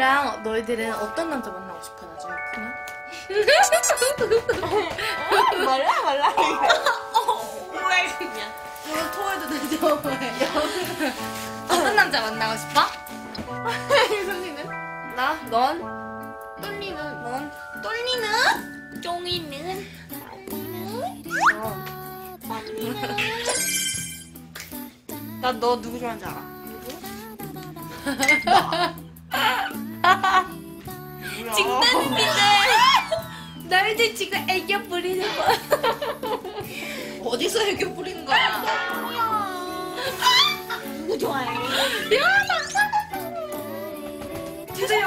뚜니랑 너희들은 어떤 남자 만나고 싶어 나중에 크면? 말라 말라. 이거 토해도 되죠? 어떤 남자 만나고 싶어? 유선이는? 나? 넌? 똘리는? 넌? 똘리는? 쫑이는 나너 누구 좋아하는지 알아? 직단인데 너희들 지금 애교 부리는 거 어디서 애교 부리는 거야? 누구 좋아해? 주세요